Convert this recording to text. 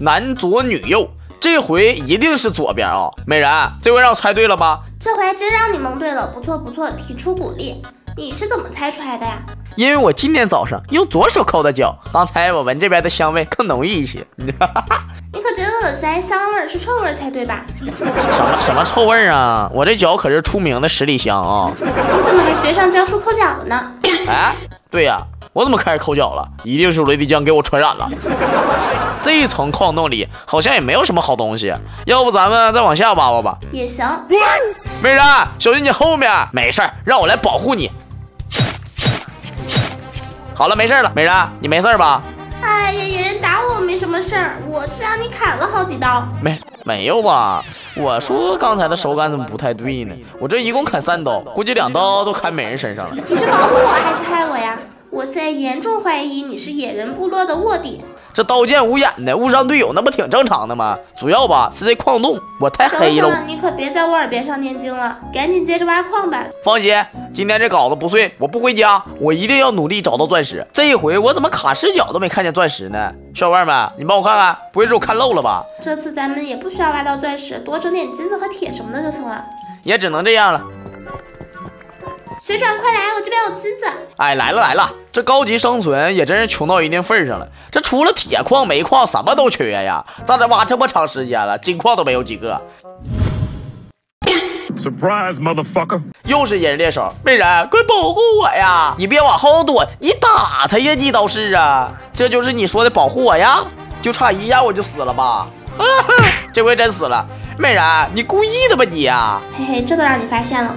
男左女右，这回一定是左边啊！美人，这回让我猜对了吧？这回真让你蒙对了，不错不错，提出鼓励。你是怎么猜出来的呀？因为我今天早上用左手抠的脚，刚才我闻这边的香味更浓郁一些。你可真恶心，香味是臭味才对吧？什么什么臭味啊？我这脚可是出名的十里香啊！你怎么还学上江叔抠脚了呢？哎，对呀，我怎么开始抠脚了？一定是雷迪江给我传染了。这一层矿洞里好像也没有什么好东西，要不咱们再往下挖挖吧？也行。美人，小心你后面。没事，让我来保护你。好了，没事了，美人，你没事吧？哎呀，野人打我没什么事儿，我是让你砍了好几刀。没没有吧？我说刚才的手感怎么不太对呢？我这一共砍三刀，估计两刀都砍美人身上了。你是保护我还是害我呀？我现在严重怀疑你是野人部落的卧底。这刀剑无眼的误伤队友，那不挺正常的吗？主要吧是这矿洞，我太黑了。行了，你可别在我耳边上念经了，赶紧接着挖矿吧。放心，今天这稿子不碎，我不回家，我一定要努力找到钻石。这一回我怎么卡视角都没看见钻石呢？小伙伴们，你帮我看看，不会是我看漏了吧？这次咱们也不需要挖到钻石，多整点金子和铁什么的就行了。也只能这样了。学长，快来，我这边有金子。哎，来了来了，这高级生存也真是穷到一定份上了。这除了铁矿、煤矿，什么都缺呀。咱这挖这么长时间了，金矿都没有几个。Surprise, motherfucker！又是野人猎手，美人，快保护我呀！你别往后躲，你打他呀！你倒是啊，这就是你说的保护我呀？就差一下我就死了吧？啊这回真死了，美人，你故意的吧你呀？嘿嘿，这都让你发现了。